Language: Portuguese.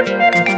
Música